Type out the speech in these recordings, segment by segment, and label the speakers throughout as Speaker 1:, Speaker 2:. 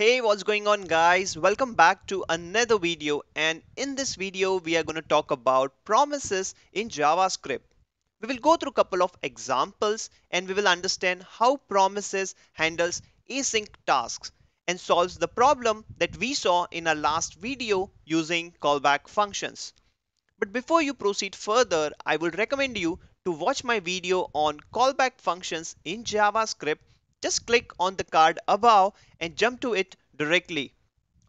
Speaker 1: Hey, what's going on guys? Welcome back to another video and in this video we are going to talk about promises in JavaScript. We will go through a couple of examples and we will understand how promises handles async tasks and solves the problem that we saw in our last video using callback functions. But before you proceed further, I would recommend you to watch my video on callback functions in JavaScript just click on the card above and jump to it directly.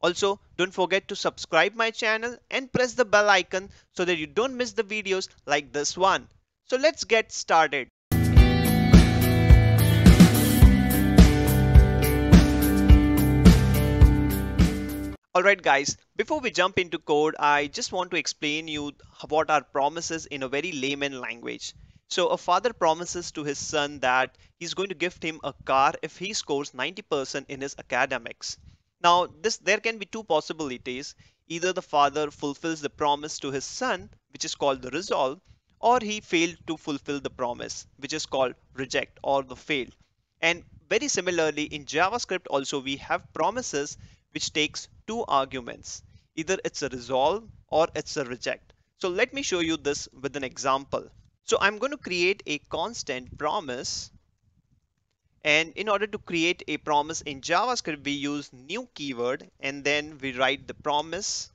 Speaker 1: Also, don't forget to subscribe my channel and press the bell icon so that you don't miss the videos like this one. So let's get started. Alright guys, before we jump into code, I just want to explain you what are promises in a very layman language. So a father promises to his son that he's going to gift him a car if he scores 90% in his academics. Now this there can be two possibilities. Either the father fulfills the promise to his son, which is called the resolve, or he failed to fulfill the promise, which is called reject or the fail. And very similarly in JavaScript also we have promises which takes two arguments. Either it's a resolve or it's a reject. So let me show you this with an example. So I'm going to create a constant promise. And in order to create a promise in JavaScript, we use new keyword and then we write the promise.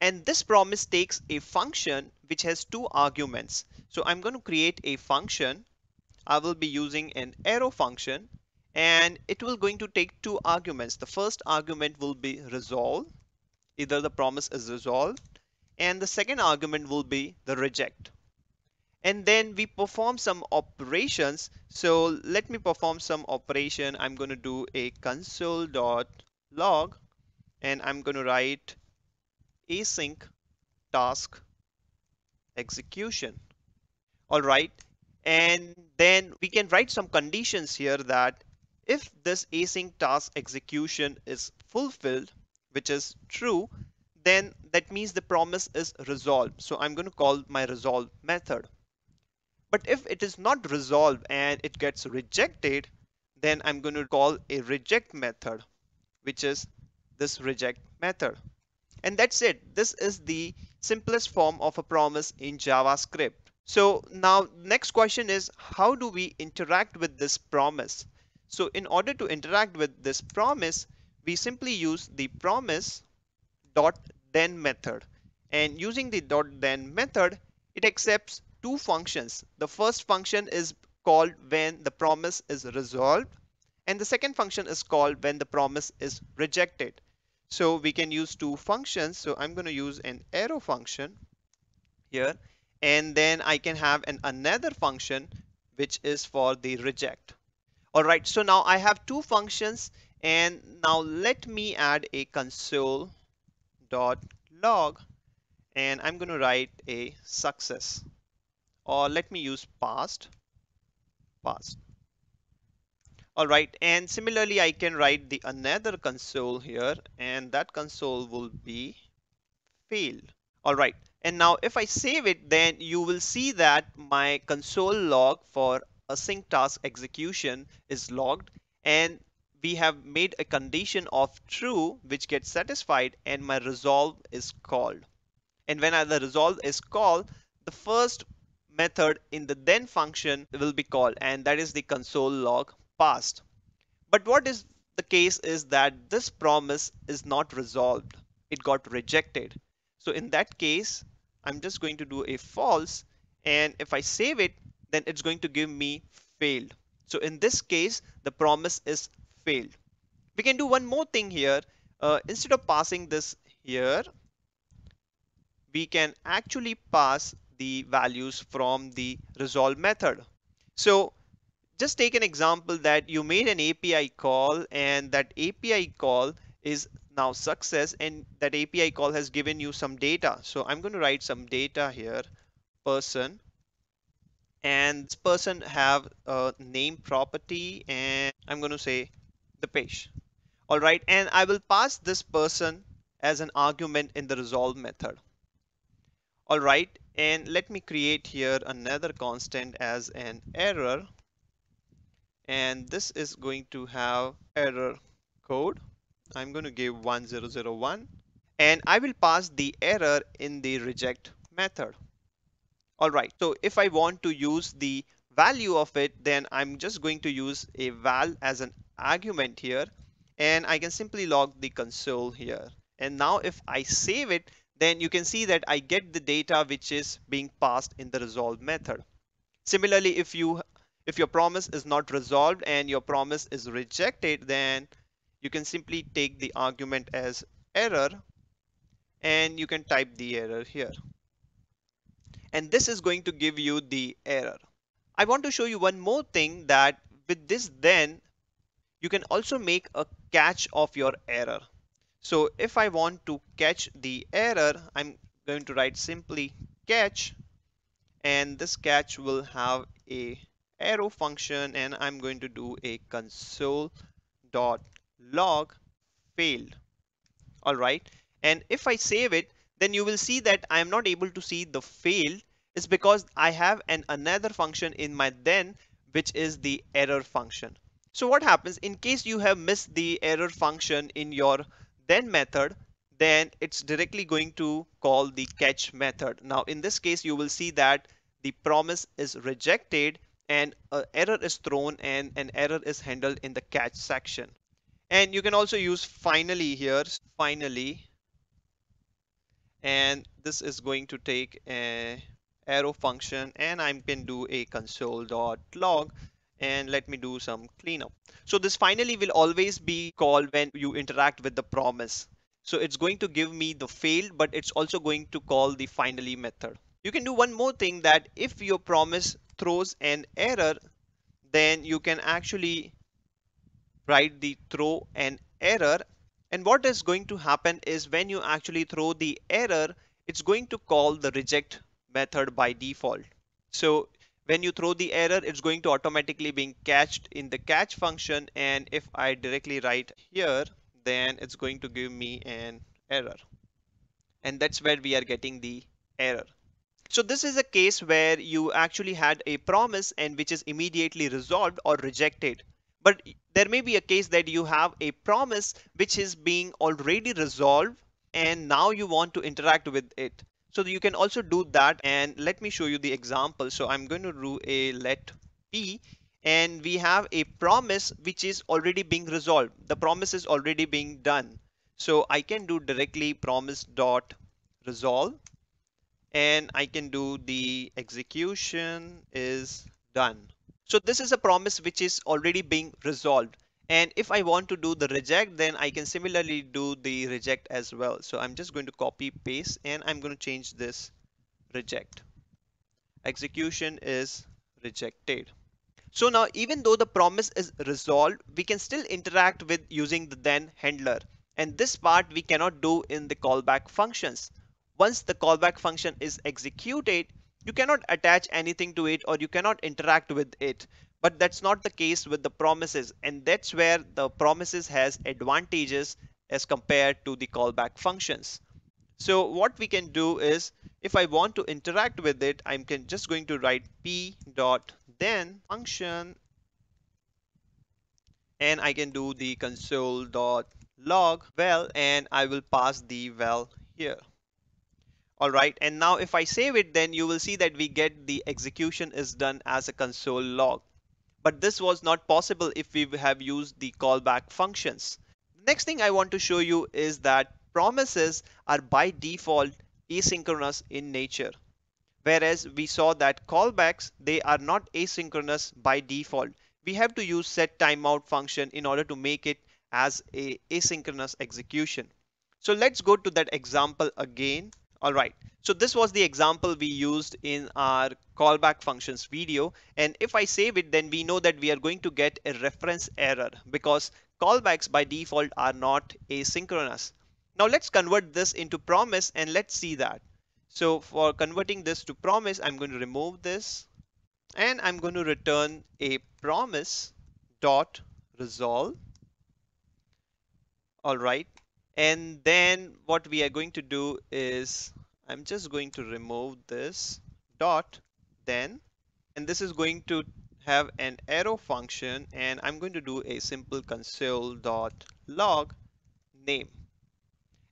Speaker 1: And this promise takes a function which has two arguments. So I'm going to create a function. I will be using an arrow function and it will going to take two arguments. The first argument will be resolve. Either the promise is resolved and the second argument will be the reject and then we perform some operations. So let me perform some operation. I'm going to do a console dot log and I'm going to write async task execution. All right and then we can write some conditions here that if this async task execution is fulfilled which is true then that means the promise is resolved. So I'm going to call my resolve method but if it is not resolved and it gets rejected, then I'm going to call a reject method, which is this reject method. And that's it. This is the simplest form of a promise in JavaScript. So now next question is how do we interact with this promise? So in order to interact with this promise, we simply use the promise dot then method. And using the dot then method, it accepts two functions. The first function is called when the promise is resolved and the second function is called when the promise is rejected. So we can use two functions. So I'm going to use an arrow function here and then I can have an another function which is for the reject. Alright, so now I have two functions and now let me add a console dot log and I'm going to write a success or let me use past. Past. All right and similarly I can write the another console here and that console will be failed. All right and now if I save it then you will see that my console log for async task execution is logged and we have made a condition of true which gets satisfied and my resolve is called. And when the resolve is called the first method in the then function will be called and that is the console log passed. But what is the case is that this promise is not resolved. It got rejected. So in that case, I'm just going to do a false and if I save it, then it's going to give me failed. So in this case, the promise is failed. We can do one more thing here. Uh, instead of passing this here, we can actually pass the values from the resolve method. So just take an example that you made an API call and that API call is now success and that API call has given you some data. So I'm going to write some data here, person, and this person have a name property and I'm going to say the page. All right, and I will pass this person as an argument in the resolve method. All right, and let me create here another constant as an error and this is going to have error code I'm going to give 1001 and I will pass the error in the reject method. Alright, so if I want to use the value of it, then I'm just going to use a val as an argument here and I can simply log the console here. And now if I save it, then you can see that I get the data which is being passed in the resolve method. Similarly, if you if your promise is not resolved and your promise is rejected, then you can simply take the argument as error and you can type the error here. And this is going to give you the error. I want to show you one more thing that with this then you can also make a catch of your error. So if I want to catch the error, I'm going to write simply catch and this catch will have a arrow function and I'm going to do a console dot log failed. All right. And if I save it, then you will see that I am not able to see the failed is because I have an another function in my then which is the error function. So what happens in case you have missed the error function in your then method, then it's directly going to call the catch method. Now in this case, you will see that the promise is rejected and an error is thrown and an error is handled in the catch section. And you can also use finally here, finally, and this is going to take a arrow function and I can do a console dot log and let me do some cleanup. So this finally will always be called when you interact with the promise. So it's going to give me the failed, but it's also going to call the finally method. You can do one more thing that if your promise throws an error, then you can actually write the throw an error. And what is going to happen is when you actually throw the error, it's going to call the reject method by default. So when you throw the error it's going to automatically being catched in the catch function. And if I directly write here then it's going to give me an error. And that's where we are getting the error. So this is a case where you actually had a promise and which is immediately resolved or rejected. But there may be a case that you have a promise which is being already resolved and now you want to interact with it so you can also do that and let me show you the example. So I'm going to do a let p and we have a promise which is already being resolved. The promise is already being done. So I can do directly promise dot resolve and I can do the execution is done. So this is a promise which is already being resolved and if I want to do the reject then I can similarly do the reject as well. So I'm just going to copy paste and I'm going to change this reject. Execution is rejected. So now even though the promise is resolved we can still interact with using the then handler. And this part we cannot do in the callback functions. Once the callback function is executed you cannot attach anything to it or you cannot interact with it but that's not the case with the promises. And that's where the promises has advantages as compared to the callback functions. So what we can do is if I want to interact with it I'm can just going to write p dot then function. And I can do the console dot log val and I will pass the val here. All right. And now if I save it then you will see that we get the execution is done as a console log but this was not possible if we have used the callback functions. The next thing I want to show you is that promises are by default asynchronous in nature. Whereas we saw that callbacks, they are not asynchronous by default. We have to use set timeout function in order to make it as a asynchronous execution. So let's go to that example again. All right, so this was the example we used in our callback functions video. And if I save it, then we know that we are going to get a reference error because callbacks by default are not asynchronous. Now let's convert this into promise and let's see that. So for converting this to promise, I'm going to remove this and I'm going to return a promise dot resolve. All right, and then what we are going to do is I'm just going to remove this dot then and this is going to have an arrow function and I'm going to do a simple console dot log name.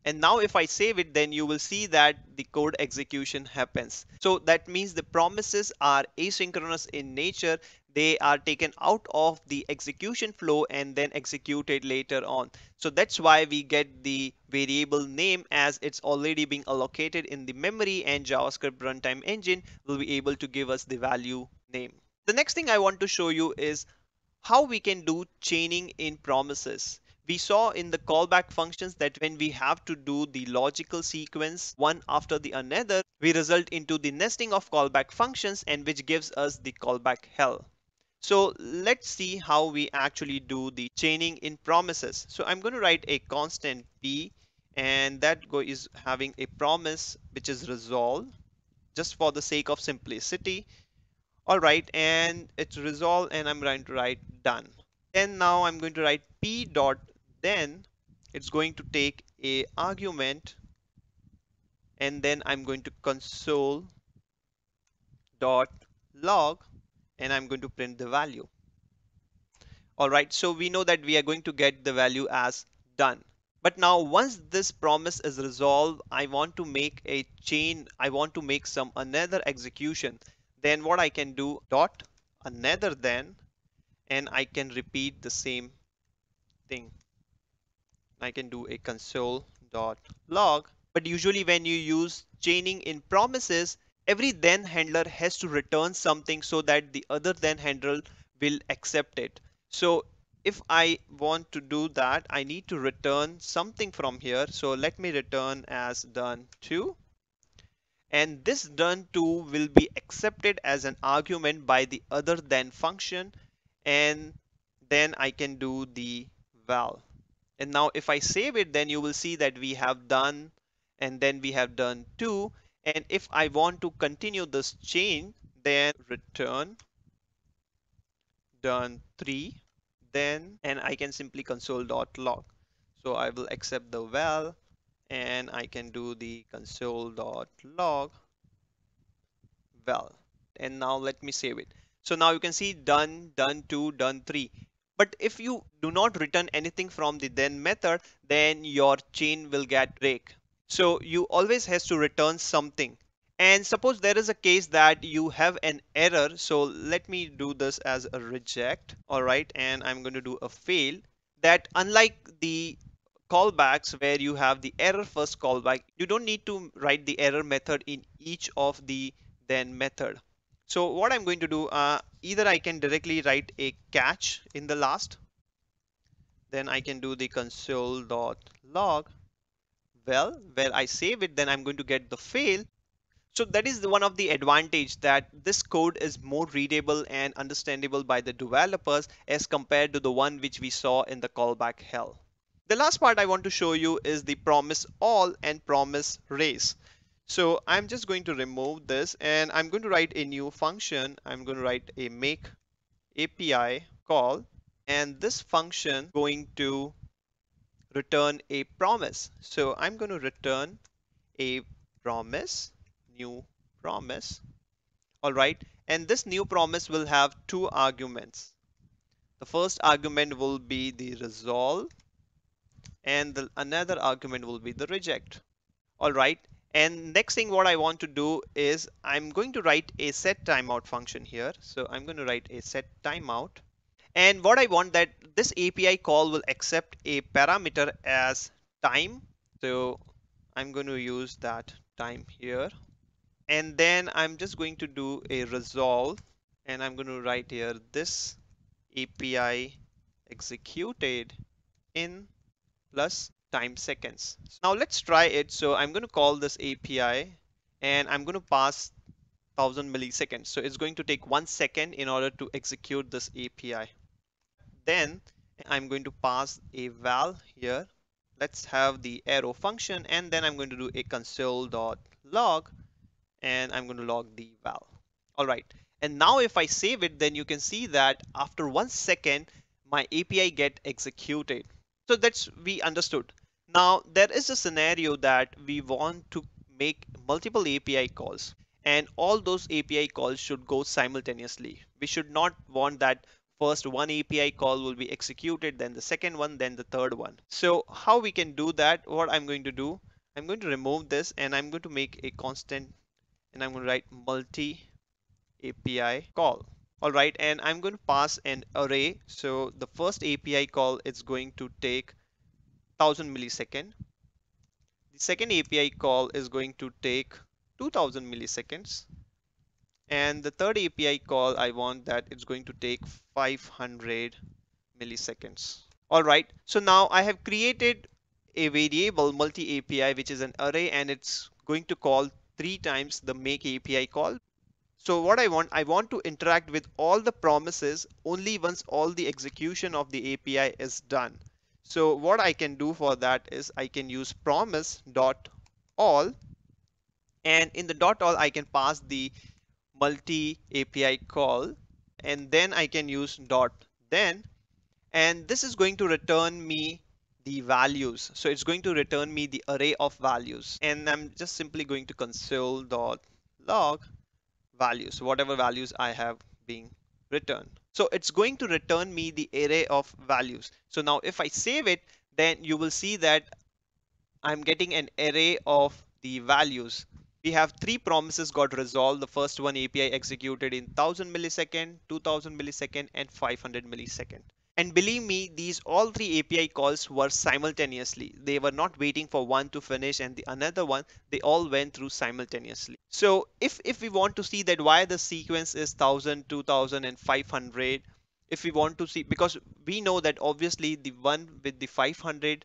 Speaker 1: And now if I save it, then you will see that the code execution happens. So that means the promises are asynchronous in nature. They are taken out of the execution flow and then executed later on. So that's why we get the variable name as it's already being allocated in the memory and JavaScript runtime engine will be able to give us the value name. The next thing I want to show you is how we can do chaining in promises. We saw in the callback functions that when we have to do the logical sequence one after the another, we result into the nesting of callback functions and which gives us the callback hell. So let's see how we actually do the chaining in promises. So I'm going to write a constant p and that is having a promise which is resolve just for the sake of simplicity. All right, and it's resolve and I'm going to write done. And now I'm going to write p dot then it's going to take a argument and then I'm going to console dot log and I'm going to print the value. All right, so we know that we are going to get the value as done. But now once this promise is resolved, I want to make a chain. I want to make some another execution. Then what I can do dot another then, and I can repeat the same thing. I can do a console dot log. But usually when you use chaining in promises, every then handler has to return something so that the other then handler will accept it. So if I want to do that, I need to return something from here. So let me return as done to. And this done to will be accepted as an argument by the other than function. And then I can do the val. And now if I save it, then you will see that we have done and then we have done two. And if I want to continue this chain, then return done three, then, and I can simply console.log. So I will accept the val and I can do the console.log val. And now let me save it. So now you can see done, done two, done three. But if you do not return anything from the then method, then your chain will get break. So you always has to return something. And suppose there is a case that you have an error. So let me do this as a reject. All right. And I'm going to do a fail that unlike the callbacks where you have the error first callback, you don't need to write the error method in each of the then method. So what I'm going to do, uh, either I can directly write a catch in the last, then I can do the console.log. Well, where I save it, then I'm going to get the fail. So that is one of the advantage that this code is more readable and understandable by the developers as compared to the one which we saw in the callback hell. The last part I want to show you is the promise all and promise race. So I'm just going to remove this and I'm going to write a new function. I'm going to write a make API call and this function going to return a promise. So I'm going to return a promise, new promise. All right. And this new promise will have two arguments. The first argument will be the resolve and the another argument will be the reject. All right. And next thing what I want to do is I'm going to write a set timeout function here. So I'm going to write a set timeout. And what I want that this API call will accept a parameter as time. So I'm going to use that time here. And then I'm just going to do a resolve and I'm going to write here this API executed in plus time seconds. Now let's try it. So I'm going to call this API and I'm going to pass 1000 milliseconds. So it's going to take one second in order to execute this API. Then I'm going to pass a val here. Let's have the arrow function and then I'm going to do a console.log and I'm going to log the val. All right. And now if I save it, then you can see that after one second, my API get executed. So that's we understood. Now there is a scenario that we want to make multiple API calls and all those API calls should go simultaneously. We should not want that first one API call will be executed, then the second one, then the third one. So how we can do that, what I'm going to do, I'm going to remove this and I'm going to make a constant and I'm going to write multi API call. All right, and I'm going to pass an array. So the first API call is going to take 1000 millisecond. The second API call is going to take 2000 milliseconds. And the third API call I want that it's going to take 500 milliseconds. All right. So now I have created a variable multi API which is an array and it's going to call three times the make API call. So what I want I want to interact with all the promises only once all the execution of the API is done so what I can do for that is I can use promise dot all and in the dot all I can pass the multi API call and then I can use dot then and this is going to return me the values. So it's going to return me the array of values and I'm just simply going to console dot log values whatever values I have being returned so it's going to return me the array of values so now if I save it then you will see that I'm getting an array of the values we have three promises got resolved. The first one API executed in 1000 millisecond, 2000 millisecond and 500 millisecond. And believe me, these all three API calls were simultaneously. They were not waiting for one to finish and the another one, they all went through simultaneously. So if, if we want to see that why the sequence is 1000, 2000 and 500, if we want to see, because we know that obviously the one with the 500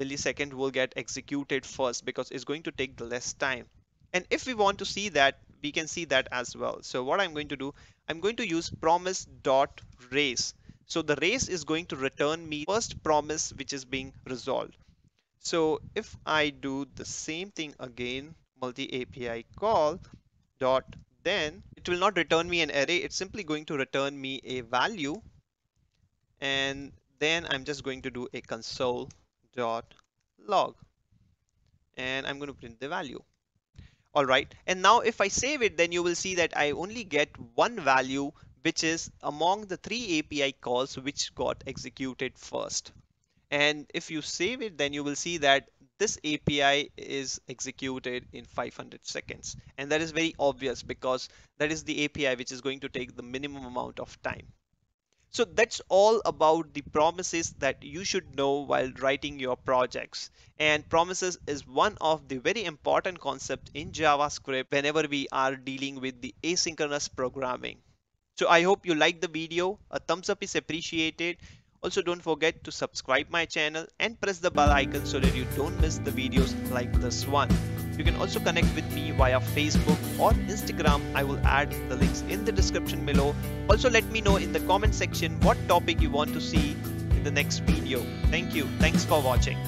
Speaker 1: millisecond will get executed first because it's going to take the less time. And if we want to see that, we can see that as well. So what I'm going to do, I'm going to use promise dot race. So the race is going to return me first promise which is being resolved. So if I do the same thing again, multi API call dot then it will not return me an array. It's simply going to return me a value. And then I'm just going to do a console dot log and I'm going to print the value all right and now if I save it then you will see that I only get one value which is among the three API calls which got executed first and if you save it then you will see that this API is executed in 500 seconds and that is very obvious because that is the API which is going to take the minimum amount of time so that's all about the promises that you should know while writing your projects. And promises is one of the very important concept in JavaScript whenever we are dealing with the asynchronous programming. So I hope you like the video. A thumbs up is appreciated. Also don't forget to subscribe my channel and press the bell icon so that you don't miss the videos like this one. You can also connect with me via Facebook or Instagram. I will add the links in the description below. Also let me know in the comment section what topic you want to see in the next video. Thank you. Thanks for watching.